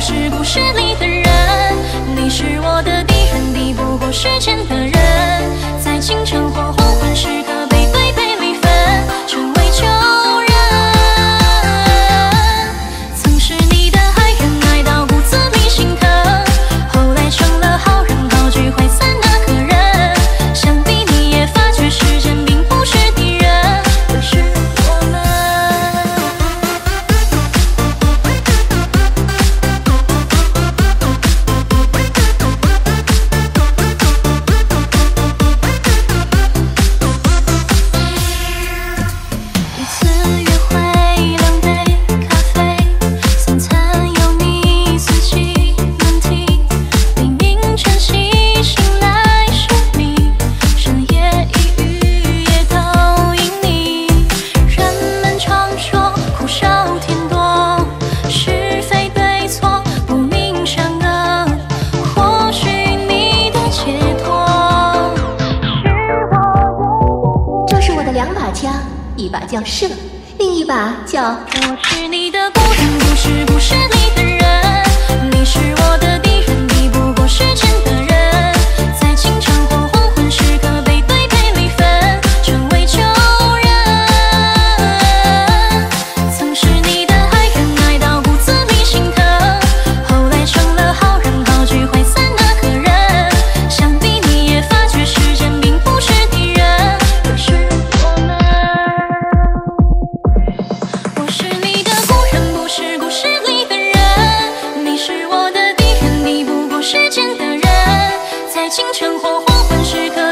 是故事里的人。你是我的敌人敌不过时间一把叫射另一把叫我是你的孤人不是的在清晨或黄昏时刻